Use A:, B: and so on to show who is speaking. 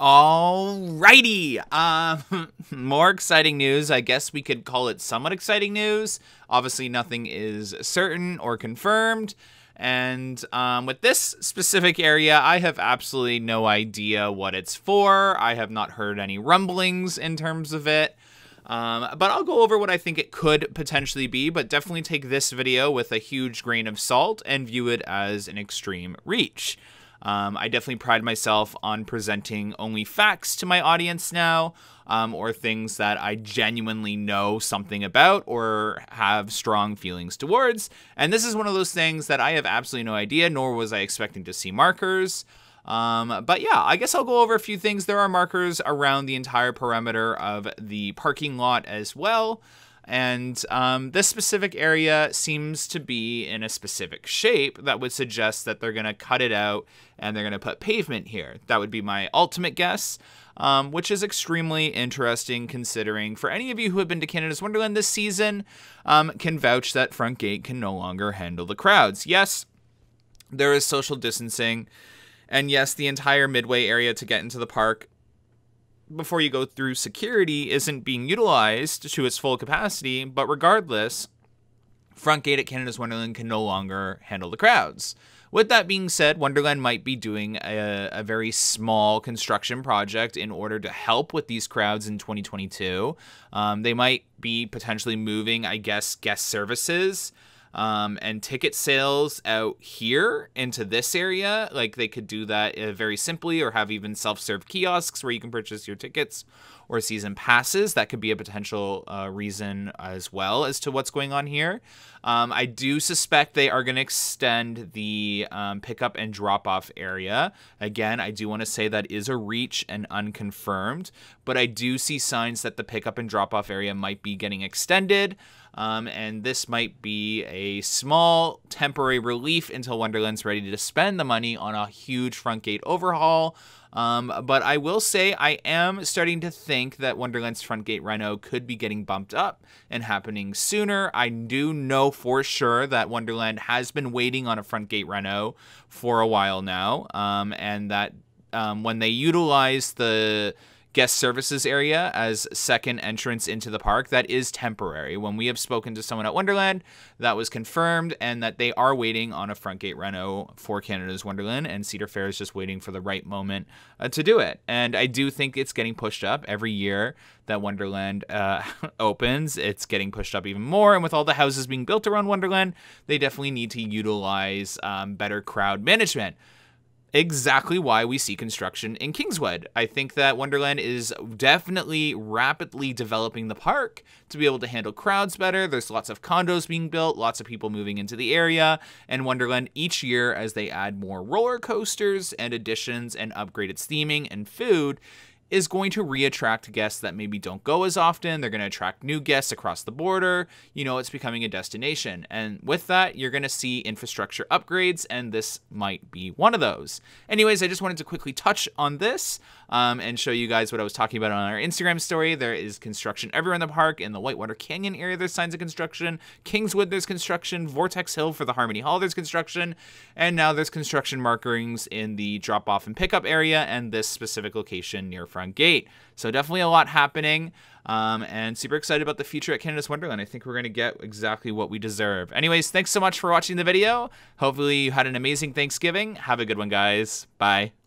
A: Alrighty. Um, more exciting news. I guess we could call it somewhat exciting news. Obviously, nothing is certain or confirmed. And um, with this specific area, I have absolutely no idea what it's for. I have not heard any rumblings in terms of it. Um, but I'll go over what I think it could potentially be, but definitely take this video with a huge grain of salt and view it as an extreme reach. Um, I definitely pride myself on presenting only facts to my audience now, um, or things that I genuinely know something about or have strong feelings towards. And this is one of those things that I have absolutely no idea, nor was I expecting to see markers. Um, but yeah, I guess I'll go over a few things. There are markers around the entire perimeter of the parking lot as well. And um, this specific area seems to be in a specific shape that would suggest that they're going to cut it out and they're going to put pavement here. That would be my ultimate guess, um, which is extremely interesting considering for any of you who have been to Canada's Wonderland this season um, can vouch that front gate can no longer handle the crowds. Yes, there is social distancing. And yes, the entire midway area to get into the park before you go through security isn't being utilized to its full capacity, but regardless, front gate at Canada's Wonderland can no longer handle the crowds. With that being said, Wonderland might be doing a, a, very small construction project in order to help with these crowds in 2022. Um, they might be potentially moving, I guess, guest services um, and ticket sales out here into this area. Like they could do that uh, very simply, or have even self-serve kiosks where you can purchase your tickets or season passes. That could be a potential uh, reason as well as to what's going on here. Um, I do suspect they are going to extend the um, pickup and drop off area. Again, I do want to say that is a reach and unconfirmed, but I do see signs that the pickup and drop off area might be getting extended. Um, and this might be a small temporary relief until Wonderland's ready to spend the money on a huge front gate overhaul. Um, but I will say I am starting to think that Wonderland's front gate reno could be getting bumped up and happening sooner. I do know for sure that Wonderland has been waiting on a front gate reno for a while now, um, and that um, when they utilize the guest services area as second entrance into the park. That is temporary. When we have spoken to someone at Wonderland, that was confirmed, and that they are waiting on a front gate reno for Canada's Wonderland, and Cedar Fair is just waiting for the right moment uh, to do it. And I do think it's getting pushed up every year that Wonderland uh, opens. It's getting pushed up even more, and with all the houses being built around Wonderland, they definitely need to utilize um, better crowd management exactly why we see construction in Kingswood. I think that Wonderland is definitely rapidly developing the park to be able to handle crowds better. There's lots of condos being built, lots of people moving into the area, and Wonderland each year as they add more roller coasters and additions and upgraded theming and food is going to re-attract guests that maybe don't go as often. They're going to attract new guests across the border. You know, it's becoming a destination. And with that, you're going to see infrastructure upgrades, and this might be one of those. Anyways, I just wanted to quickly touch on this um, and show you guys what I was talking about on our Instagram story. There is construction everywhere in the park. In the Whitewater Canyon area, there's signs of construction. Kingswood, there's construction. Vortex Hill for the Harmony Hall, there's construction. And now there's construction markings in the drop-off and pickup area and this specific location near front front gate. So definitely a lot happening. Um, and super excited about the future at Canada's Wonderland. I think we're going to get exactly what we deserve. Anyways, thanks so much for watching the video. Hopefully you had an amazing Thanksgiving. Have a good one, guys. Bye.